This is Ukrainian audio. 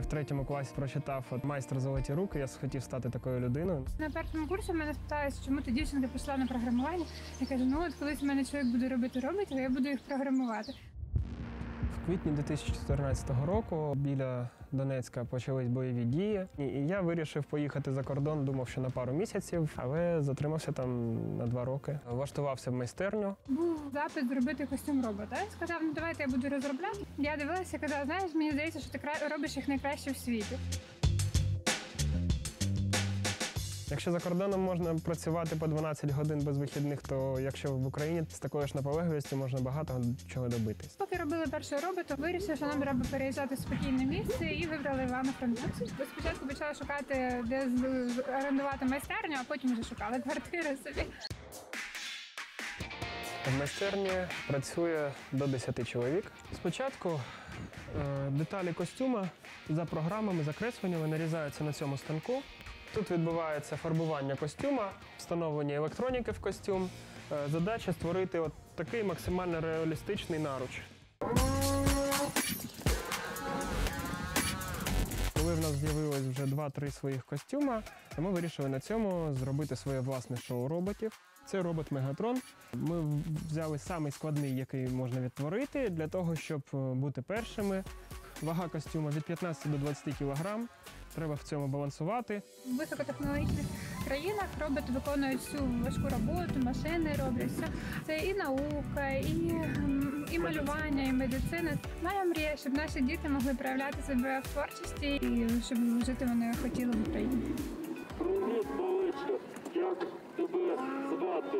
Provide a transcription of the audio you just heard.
В третьому класі прочитав от, майстер золоті руки. Я хотів стати такою людиною. На першому курсі мене спиталися, чому ти дівчинка пішла на програмування. Я кажу, ну от колись в мене чоловік буде робити роботів, я буду їх програмувати. В квітні 2014 року біля Донецька почались бойові дії, і я вирішив поїхати за кордон. Думав, що на пару місяців, але затримався там на два роки. Влаштувався в майстерню. Був запит зробити костюм робота. Сказав, ну давайте я буду розробляти. Я дивилася, казала, знаєш, мені здається, що ти робиш їх найкраще в світі. Якщо за кордоном можна працювати по 12 годин без вихідних, то якщо в Україні з такою ж наполегливістю можна багато чого добитись. Поки робили перший робот, вирішили, що нам треба переїжджати в спокійне місце і вибрали Івано-Франківськ. Спочатку почали шукати, де орендувати майстерню, а потім вже шукали квартири собі. В майстерні працює до 10 чоловік. Спочатку е, деталі костюма за програмами, закресленнями нарізаються на цьому станку. Тут відбувається фарбування костюма, встановлення електроніки в костюм. Е, задача створити от такий максимально реалістичний наруч. Коли в нас з'явилось вже 2-3 своїх костюма, то ми вирішили на цьому зробити своє власне шоу роботів. Це робот Мегатрон. Ми взяли самий складний, який можна відтворити, для того, щоб е, бути першими. Вага костюма від 15 до 20 кг. Треба в цьому балансувати. В високотехнологічних країнах роботи виконують всю важку роботу, машини роблять все. Це і наука, і і малювання, і медицина. Моя мрія, щоб наші діти могли проявляти себе в творчості і щоб жити вони хотіли в Україні. Привіт, маличка! Як тебе звати?